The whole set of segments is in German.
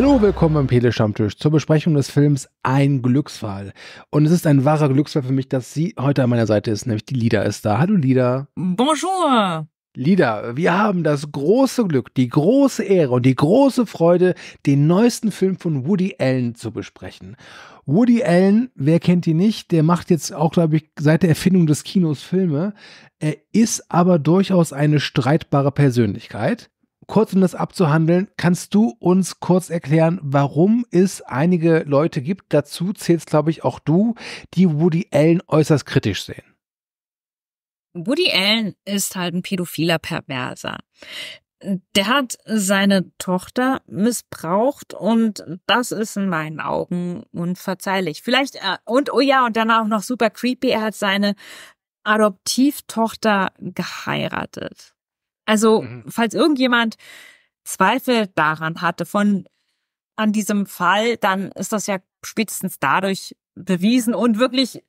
Hallo, willkommen am Pele-Stammtisch zur Besprechung des Films Ein Glücksfall. Und es ist ein wahrer Glücksfall für mich, dass sie heute an meiner Seite ist, nämlich die Lida ist da. Hallo Lida. Bonjour. Lida, wir haben das große Glück, die große Ehre und die große Freude, den neuesten Film von Woody Allen zu besprechen. Woody Allen, wer kennt ihn nicht, der macht jetzt auch, glaube ich, seit der Erfindung des Kinos Filme. Er ist aber durchaus eine streitbare Persönlichkeit kurz um das abzuhandeln, kannst du uns kurz erklären, warum es einige Leute gibt, dazu zählst glaube ich auch du, die Woody Allen äußerst kritisch sehen? Woody Allen ist halt ein pädophiler Perverser. Der hat seine Tochter missbraucht und das ist in meinen Augen unverzeihlich. Vielleicht, äh, und oh ja, und dann auch noch super creepy, er hat seine Adoptivtochter geheiratet. Also, mhm. falls irgendjemand Zweifel daran hatte von an diesem Fall, dann ist das ja spätestens dadurch bewiesen und wirklich,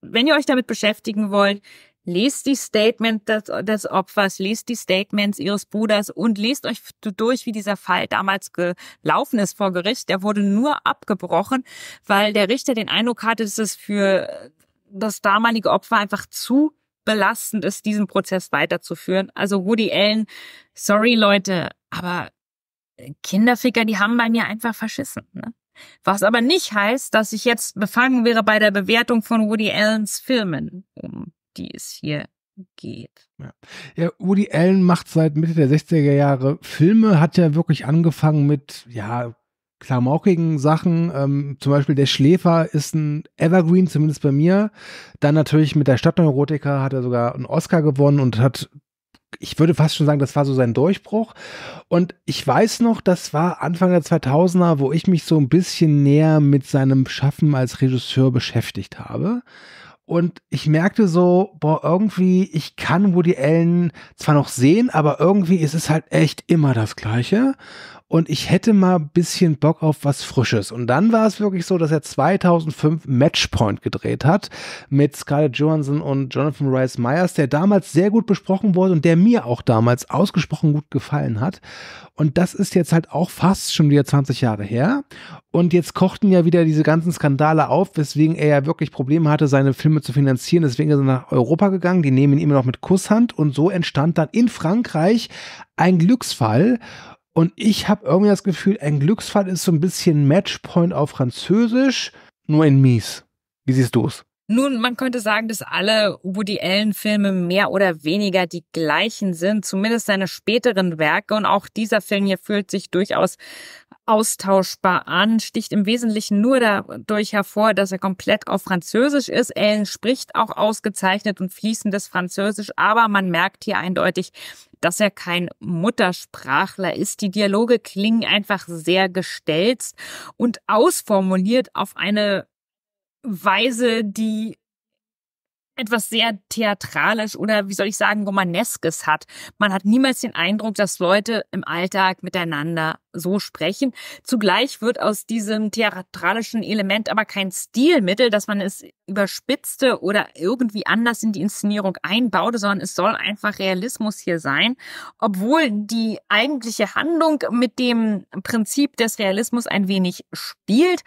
wenn ihr euch damit beschäftigen wollt, lest die Statement des, des Opfers, lest die Statements ihres Bruders und lest euch durch, wie dieser Fall damals gelaufen ist vor Gericht. Der wurde nur abgebrochen, weil der Richter den Eindruck hatte, dass es für das damalige Opfer einfach zu belastend ist, diesen Prozess weiterzuführen. Also Woody Allen, sorry Leute, aber Kinderficker, die haben bei mir einfach verschissen. Ne? Was aber nicht heißt, dass ich jetzt befangen wäre bei der Bewertung von Woody Allens Filmen, um die es hier geht. Ja. ja, Woody Allen macht seit Mitte der 60er Jahre Filme, hat ja wirklich angefangen mit, ja, klamaukigen Sachen. Ähm, zum Beispiel der Schläfer ist ein Evergreen, zumindest bei mir. Dann natürlich mit der Stadtneurotika hat er sogar einen Oscar gewonnen und hat, ich würde fast schon sagen, das war so sein Durchbruch. Und ich weiß noch, das war Anfang der 2000er, wo ich mich so ein bisschen näher mit seinem Schaffen als Regisseur beschäftigt habe. Und ich merkte so, boah, irgendwie, ich kann Woody Allen zwar noch sehen, aber irgendwie ist es halt echt immer das Gleiche und ich hätte mal ein bisschen Bock auf was Frisches. Und dann war es wirklich so, dass er 2005 Matchpoint gedreht hat mit Scarlett Johansson und Jonathan Rice Myers, der damals sehr gut besprochen wurde und der mir auch damals ausgesprochen gut gefallen hat. Und das ist jetzt halt auch fast schon wieder 20 Jahre her. Und jetzt kochten ja wieder diese ganzen Skandale auf, weswegen er ja wirklich Probleme hatte, seine Filme zu finanzieren. Deswegen ist er nach Europa gegangen. Die nehmen ihn immer noch mit Kusshand. Und so entstand dann in Frankreich ein Glücksfall. Und ich habe irgendwie das Gefühl, ein Glücksfall ist so ein bisschen Matchpoint auf Französisch, nur in mies. Wie siehst du es? Nun, man könnte sagen, dass alle Woody Allen-Filme mehr oder weniger die gleichen sind, zumindest seine späteren Werke. Und auch dieser Film hier fühlt sich durchaus austauschbar an, sticht im Wesentlichen nur dadurch hervor, dass er komplett auf Französisch ist. Allen spricht auch ausgezeichnet und fließendes Französisch, aber man merkt hier eindeutig, dass er kein Muttersprachler ist. Die Dialoge klingen einfach sehr gestelzt und ausformuliert auf eine Weise, die etwas sehr theatralisch oder wie soll ich sagen, romaneskes hat. Man hat niemals den Eindruck, dass Leute im Alltag miteinander so sprechen. Zugleich wird aus diesem theatralischen Element aber kein Stilmittel, dass man es überspitzte oder irgendwie anders in die Inszenierung einbaute, sondern es soll einfach Realismus hier sein, obwohl die eigentliche Handlung mit dem Prinzip des Realismus ein wenig spielt,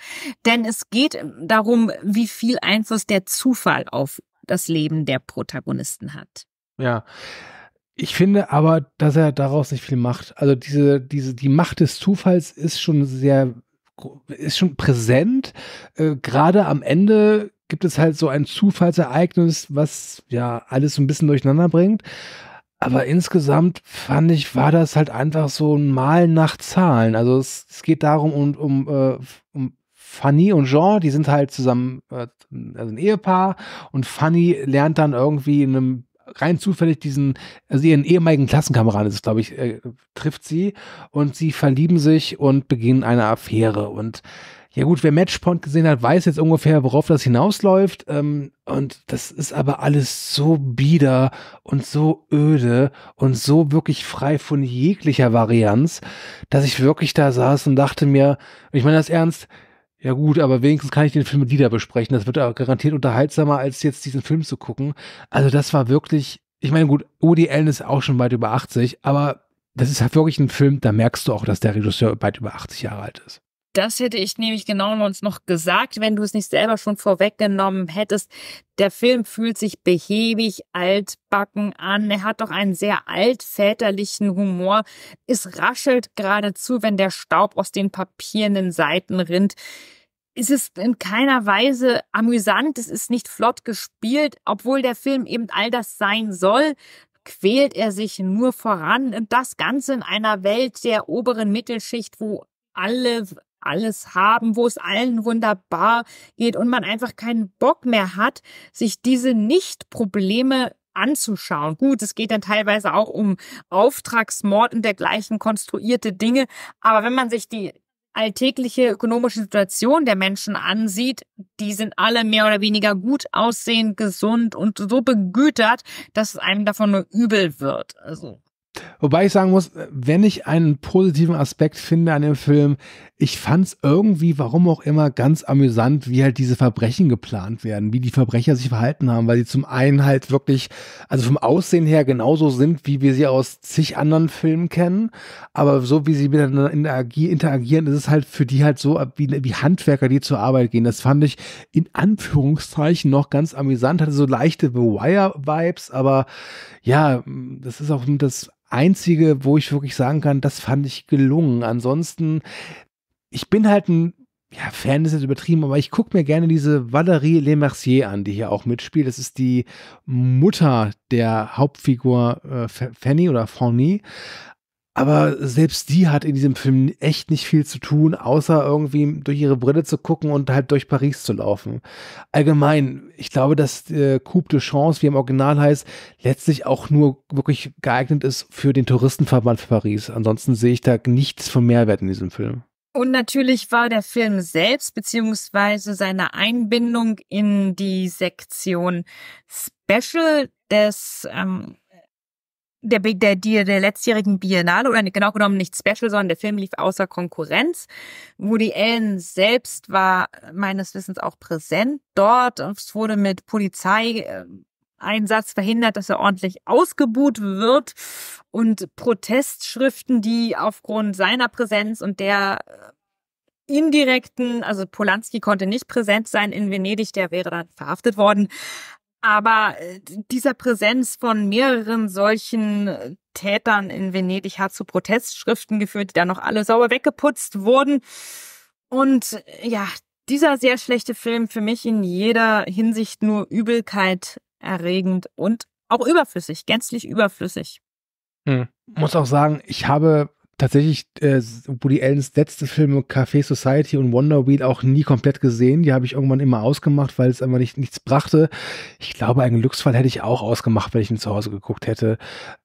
denn es geht darum, wie viel Einfluss der Zufall auf das Leben der Protagonisten hat. Ja. Ich finde aber, dass er daraus nicht viel macht. Also diese, diese, die Macht des Zufalls ist schon sehr, ist schon präsent. Äh, Gerade am Ende gibt es halt so ein Zufallsereignis, was ja alles so ein bisschen durcheinander bringt. Aber insgesamt fand ich, war das halt einfach so ein Malen nach Zahlen. Also es, es geht darum, um, um, äh, um Fanny und Jean, die sind halt zusammen, äh, also ein Ehepaar und Fanny lernt dann irgendwie in einem rein zufällig diesen, also ihren ehemaligen Klassenkameraden ist es, glaube ich, äh, trifft sie und sie verlieben sich und beginnen eine Affäre und Ja gut, wer Matchpoint gesehen hat, weiß jetzt ungefähr, worauf das hinausläuft. Ähm, und das ist aber alles so bieder und so öde und so wirklich frei von jeglicher Varianz, dass ich wirklich da saß und dachte mir, ich meine das ernst, ja gut, aber wenigstens kann ich den Film mit Lieder besprechen. Das wird garantiert unterhaltsamer, als jetzt diesen Film zu gucken. Also das war wirklich, ich meine gut, Woody Allen ist auch schon weit über 80, aber das ist halt wirklich ein Film, da merkst du auch, dass der Regisseur weit über 80 Jahre alt ist. Das hätte ich nämlich genau uns noch gesagt, wenn du es nicht selber schon vorweggenommen hättest. Der Film fühlt sich behäbig, altbacken an. Er hat doch einen sehr altväterlichen Humor. Es raschelt geradezu, wenn der Staub aus den papierenden Seiten rinnt. Es ist in keiner Weise amüsant, es ist nicht flott gespielt, obwohl der Film eben all das sein soll quält er sich nur voran und das Ganze in einer Welt der oberen Mittelschicht, wo alle alles haben, wo es allen wunderbar geht und man einfach keinen Bock mehr hat, sich diese Nicht-Probleme anzuschauen. Gut, es geht dann teilweise auch um Auftragsmord und dergleichen konstruierte Dinge, aber wenn man sich die alltägliche ökonomische Situation der Menschen ansieht, die sind alle mehr oder weniger gut aussehend, gesund und so begütert, dass es einem davon nur übel wird. Also Wobei ich sagen muss, wenn ich einen positiven Aspekt finde an dem Film, ich fand es irgendwie, warum auch immer, ganz amüsant, wie halt diese Verbrechen geplant werden, wie die Verbrecher sich verhalten haben, weil sie zum einen halt wirklich, also vom Aussehen her genauso sind, wie wir sie aus zig anderen Filmen kennen, aber so wie sie miteinander interagieren, ist es halt für die halt so, wie, wie Handwerker, die zur Arbeit gehen. Das fand ich in Anführungszeichen noch ganz amüsant, hatte so leichte The Wire-Vibes, aber ja, das ist auch das einzige, wo ich wirklich sagen kann, das fand ich gelungen. Ansonsten, ich bin halt ein ja, Fan ist jetzt übertrieben, aber ich gucke mir gerne diese Valérie Lemercier an, die hier auch mitspielt. Das ist die Mutter der Hauptfigur äh, Fanny oder Fanny. Aber selbst die hat in diesem Film echt nicht viel zu tun, außer irgendwie durch ihre Brille zu gucken und halt durch Paris zu laufen. Allgemein, ich glaube, dass äh, Coupe de Chance, wie im Original heißt, letztlich auch nur wirklich geeignet ist für den Touristenverband für Paris. Ansonsten sehe ich da nichts von Mehrwert in diesem Film. Und natürlich war der Film selbst beziehungsweise seine Einbindung in die Sektion Special des ähm, der, der, der, der letztjährigen Biennale oder genau genommen nicht Special, sondern der Film lief außer Konkurrenz. Woody Allen selbst war meines Wissens auch präsent dort. Es wurde mit Polizeieinsatz verhindert, dass er ordentlich ausgebuht wird und Protestschriften, die aufgrund seiner Präsenz und der indirekten, also Polanski konnte nicht präsent sein in Venedig, der wäre dann verhaftet worden, aber äh, dieser Präsenz von mehreren solchen äh, Tätern in Venedig hat zu Protestschriften geführt, die dann noch alle sauber weggeputzt wurden. Und äh, ja, dieser sehr schlechte Film für mich in jeder Hinsicht nur Übelkeit erregend und auch überflüssig, gänzlich überflüssig. Hm. Muss auch sagen, ich habe tatsächlich äh, Woody Allens letzte Filme Café Society und Wonder Wheel auch nie komplett gesehen. Die habe ich irgendwann immer ausgemacht, weil es einfach nicht, nichts brachte. Ich glaube, einen Glücksfall hätte ich auch ausgemacht, wenn ich ihn zu Hause geguckt hätte.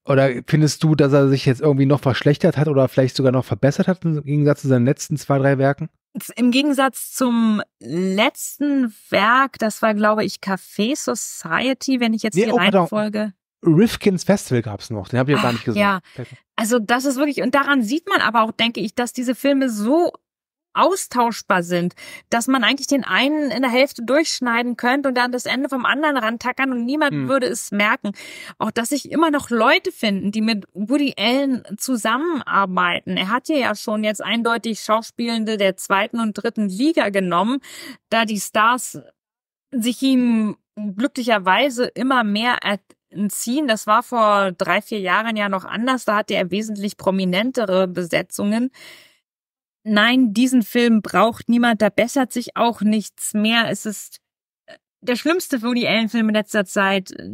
Oder findest du, dass er sich jetzt irgendwie noch verschlechtert hat oder vielleicht sogar noch verbessert hat im Gegensatz zu seinen letzten zwei, drei Werken? Im Gegensatz zum letzten Werk, das war, glaube ich, Café Society, wenn ich jetzt nee, die oh, Reihenfolge. Rifkins Festival gab es noch, den habe ich ja gar nicht gesehen. Ja, also das ist wirklich, und daran sieht man aber auch, denke ich, dass diese Filme so austauschbar sind, dass man eigentlich den einen in der Hälfte durchschneiden könnte und dann das Ende vom anderen rantackern und niemand hm. würde es merken. Auch dass sich immer noch Leute finden, die mit Woody Allen zusammenarbeiten. Er hat ja schon jetzt eindeutig Schauspielende der zweiten und dritten Liga genommen, da die Stars sich ihm glücklicherweise immer mehr entziehen. Das war vor drei, vier Jahren ja noch anders. Da hatte er wesentlich prominentere Besetzungen. Nein, diesen Film braucht niemand. Da bessert sich auch nichts mehr. Es ist äh, der schlimmste Woody Allen-Film in letzter Zeit. Äh,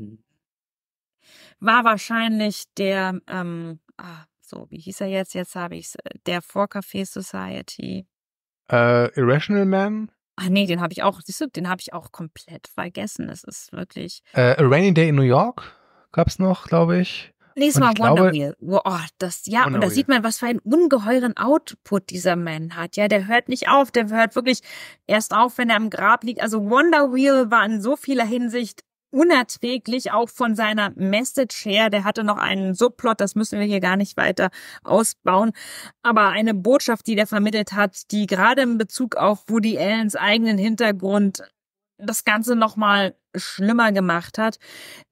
war wahrscheinlich der, ähm, ah, so, wie hieß er jetzt? Jetzt habe ich's. Äh, der For Café Society. Uh, Irrational Man? Ach nee, den habe ich auch, siehst du, den habe ich auch komplett vergessen. Es ist wirklich. Äh, A Rainy Day in New York gab es noch, glaube ich. Nee, es war Wonder Wheel. Oh, das, ja, Wonder und da Wheel. sieht man, was für einen ungeheuren Output dieser Mann hat. Ja, der hört nicht auf, der hört wirklich erst auf, wenn er im Grab liegt. Also Wonder Wheel war in so vieler Hinsicht unerträglich, auch von seiner Message her. Der hatte noch einen Subplot, das müssen wir hier gar nicht weiter ausbauen. Aber eine Botschaft, die der vermittelt hat, die gerade in Bezug auf Woody Allens eigenen Hintergrund das Ganze nochmal schlimmer gemacht hat.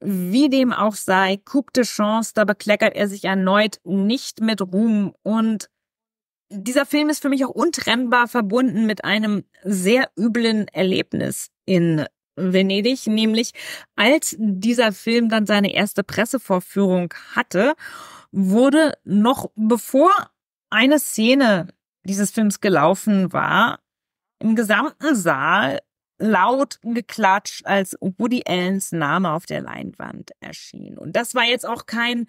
Wie dem auch sei, Coupe de Chance, da bekleckert er sich erneut nicht mit Ruhm und dieser Film ist für mich auch untrennbar verbunden mit einem sehr üblen Erlebnis in Venedig, nämlich als dieser Film dann seine erste Pressevorführung hatte, wurde noch bevor eine Szene dieses Films gelaufen war, im gesamten Saal laut geklatscht, als Woody Allens Name auf der Leinwand erschien. Und das war jetzt auch kein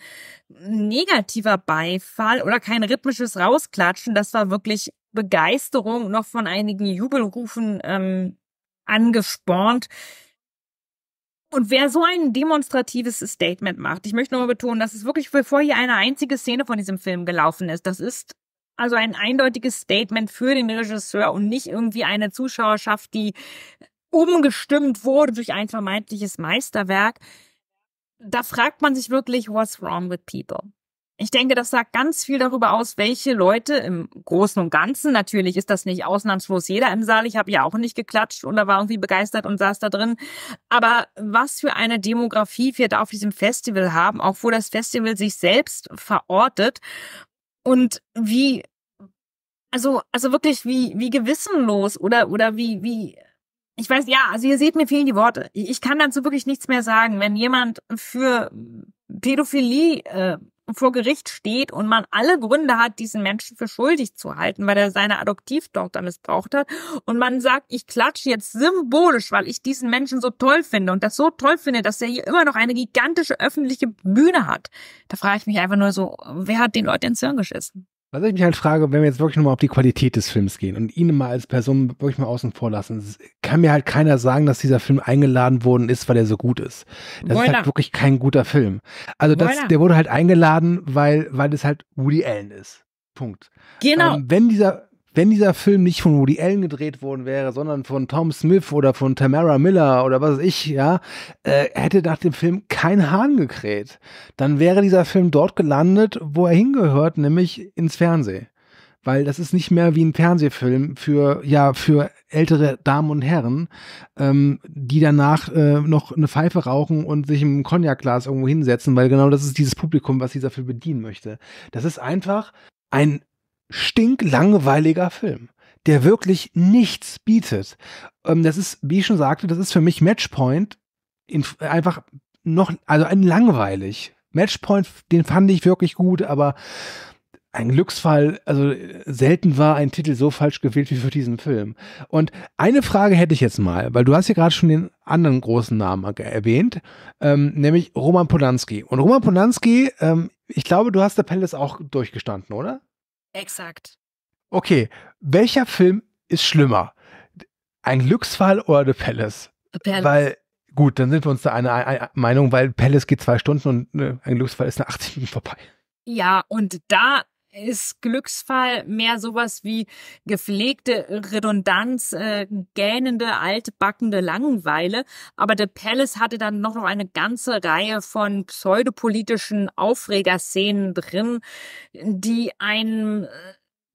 negativer Beifall oder kein rhythmisches Rausklatschen. Das war wirklich Begeisterung, noch von einigen Jubelrufen ähm, angespornt. Und wer so ein demonstratives Statement macht, ich möchte nochmal betonen, dass es wirklich bevor hier eine einzige Szene von diesem Film gelaufen ist, das ist also ein eindeutiges Statement für den Regisseur und nicht irgendwie eine Zuschauerschaft, die umgestimmt wurde durch ein vermeintliches Meisterwerk. Da fragt man sich wirklich, what's wrong with people? Ich denke, das sagt ganz viel darüber aus, welche Leute im Großen und Ganzen, natürlich ist das nicht ausnahmslos jeder im Saal, ich habe ja auch nicht geklatscht oder war irgendwie begeistert und saß da drin, aber was für eine Demografie wir da auf diesem Festival haben, auch wo das Festival sich selbst verortet und wie, also, also wirklich wie, wie gewissenlos oder, oder wie, wie, ich weiß, ja, also ihr seht, mir fehlen die Worte. Ich kann dazu wirklich nichts mehr sagen. Wenn jemand für Pädophilie äh, vor Gericht steht und man alle Gründe hat, diesen Menschen für schuldig zu halten, weil er seine Adoptivtochter missbraucht hat und man sagt, ich klatsche jetzt symbolisch, weil ich diesen Menschen so toll finde und das so toll finde, dass er hier immer noch eine gigantische öffentliche Bühne hat. Da frage ich mich einfach nur so, wer hat den Leuten ins Hirn geschissen? Was ich mich halt frage, wenn wir jetzt wirklich nochmal auf die Qualität des Films gehen und ihn mal als Person wirklich mal außen vor lassen, kann mir halt keiner sagen, dass dieser Film eingeladen worden ist, weil er so gut ist. Das Voila. ist halt wirklich kein guter Film. Also das, der wurde halt eingeladen, weil, weil es halt Woody Allen ist. Punkt. Genau. Ähm, wenn dieser, wenn dieser Film nicht von Woody Allen gedreht worden wäre, sondern von Tom Smith oder von Tamara Miller oder was weiß ich, ja, äh, hätte nach dem Film kein Hahn gekräht. Dann wäre dieser Film dort gelandet, wo er hingehört, nämlich ins Fernsehen. Weil das ist nicht mehr wie ein Fernsehfilm für, ja, für ältere Damen und Herren, ähm, die danach äh, noch eine Pfeife rauchen und sich im Cognac-Glas irgendwo hinsetzen, weil genau das ist dieses Publikum, was dieser Film bedienen möchte. Das ist einfach ein stinklangweiliger Film, der wirklich nichts bietet. Ähm, das ist, wie ich schon sagte, das ist für mich Matchpoint in, einfach noch, also ein langweilig. Matchpoint, den fand ich wirklich gut, aber ein Glücksfall, also selten war ein Titel so falsch gewählt wie für diesen Film. Und eine Frage hätte ich jetzt mal, weil du hast ja gerade schon den anderen großen Namen erwähnt, ähm, nämlich Roman Polanski. Und Roman Polanski, ähm, ich glaube, du hast der Palace auch durchgestanden, oder? Exakt. Okay, welcher Film ist schlimmer? Ein Glücksfall oder The Palace? The Palace. Weil, gut, dann sind wir uns da einer eine Meinung, weil Palace geht zwei Stunden und ne, ein Glücksfall ist nach 80 Minuten vorbei. Ja, und da ist Glücksfall mehr sowas wie gepflegte Redundanz, äh, gähnende, altbackende Langeweile. Aber The Palace hatte dann noch eine ganze Reihe von pseudopolitischen Aufregerszenen drin, die einen äh,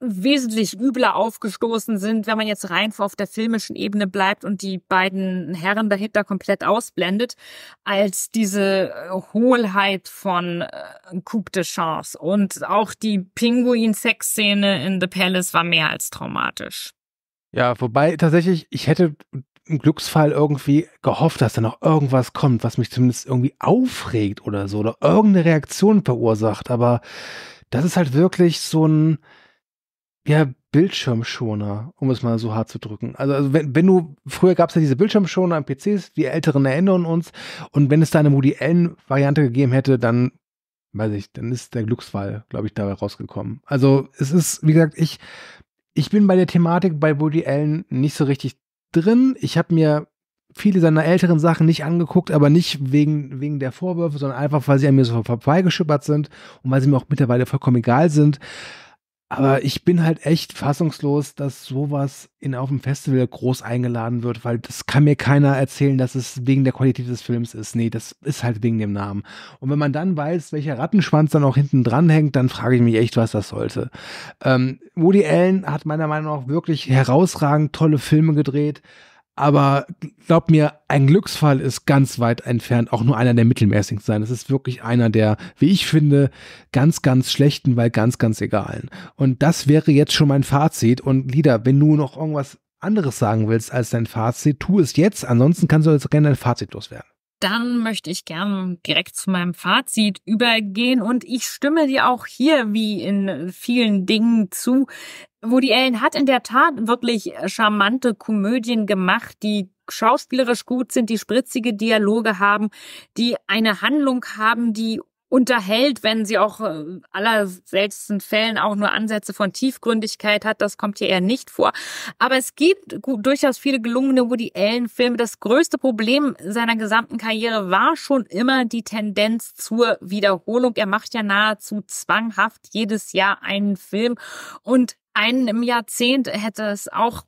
wesentlich übler aufgestoßen sind, wenn man jetzt rein auf der filmischen Ebene bleibt und die beiden Herren dahinter komplett ausblendet, als diese äh, Hohlheit von äh, Coupe de Chance. Und auch die Pinguin-Sex-Szene in The Palace war mehr als traumatisch. Ja, wobei tatsächlich, ich hätte im Glücksfall irgendwie gehofft, dass da noch irgendwas kommt, was mich zumindest irgendwie aufregt oder so, oder irgendeine Reaktion verursacht. Aber das ist halt wirklich so ein, ja, Bildschirmschoner, um es mal so hart zu drücken. Also, also wenn, wenn du, früher gab es ja diese Bildschirmschoner am PCs, die Älteren erinnern uns, und wenn es da eine Moody Allen-Variante gegeben hätte, dann, weiß ich, dann ist der Glücksfall, glaube ich, dabei rausgekommen. Also es ist, wie gesagt, ich, ich bin bei der Thematik bei Woody Allen nicht so richtig drin. Ich habe mir viele seiner älteren Sachen nicht angeguckt, aber nicht wegen, wegen der Vorwürfe, sondern einfach, weil sie an mir so vorbeigeschippert sind und weil sie mir auch mittlerweile vollkommen egal sind. Aber ich bin halt echt fassungslos, dass sowas in, auf dem Festival groß eingeladen wird, weil das kann mir keiner erzählen, dass es wegen der Qualität des Films ist. Nee, das ist halt wegen dem Namen. Und wenn man dann weiß, welcher Rattenschwanz dann auch hinten dran hängt, dann frage ich mich echt, was das sollte. Ähm, Woody Allen hat meiner Meinung nach wirklich herausragend tolle Filme gedreht. Aber glaub mir, ein Glücksfall ist ganz weit entfernt, auch nur einer der mittelmäßigen sein. Das ist wirklich einer der, wie ich finde, ganz, ganz schlechten, weil ganz, ganz egalen. Und das wäre jetzt schon mein Fazit. Und Lieder, wenn du noch irgendwas anderes sagen willst als dein Fazit, tu es jetzt. Ansonsten kannst du jetzt gerne dein Fazit loswerden. Dann möchte ich gern direkt zu meinem Fazit übergehen und ich stimme dir auch hier wie in vielen Dingen zu. Woody Allen hat in der Tat wirklich charmante Komödien gemacht, die schauspielerisch gut sind, die spritzige Dialoge haben, die eine Handlung haben, die unterhält, wenn sie auch äh, aller seltensten Fällen auch nur Ansätze von Tiefgründigkeit hat. Das kommt hier eher nicht vor. Aber es gibt durchaus viele gelungene Woody Allen-Filme. Das größte Problem seiner gesamten Karriere war schon immer die Tendenz zur Wiederholung. Er macht ja nahezu zwanghaft jedes Jahr einen Film und einen im Jahrzehnt hätte es auch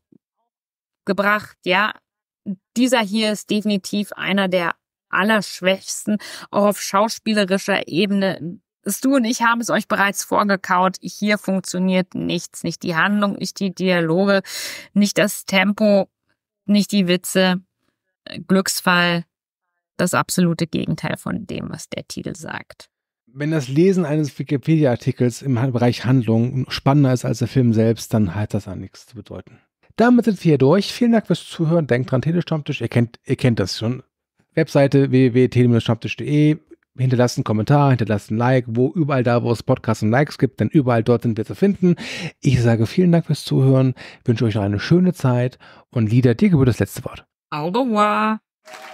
gebracht, ja. Dieser hier ist definitiv einer der allerschwächsten, auch auf schauspielerischer Ebene. Stu und ich haben es euch bereits vorgekaut. Hier funktioniert nichts. Nicht die Handlung, nicht die Dialoge, nicht das Tempo, nicht die Witze. Glücksfall. Das absolute Gegenteil von dem, was der Titel sagt. Wenn das Lesen eines Wikipedia-Artikels im Bereich Handlung spannender ist als der Film selbst, dann hat das an nichts zu bedeuten. Damit sind wir hier durch. Vielen Dank fürs Zuhören. Denkt dran, Telestammtisch. Ihr kennt, ihr kennt das schon. Webseite www.tele-stammtisch.de. Hinterlasst einen Kommentar, hinterlasst ein Like, wo überall da, wo es Podcasts und Likes gibt, denn überall dort sind wir zu finden. Ich sage vielen Dank fürs Zuhören, wünsche euch noch eine schöne Zeit und Lieder, dir gebührt das letzte Wort. Au revoir.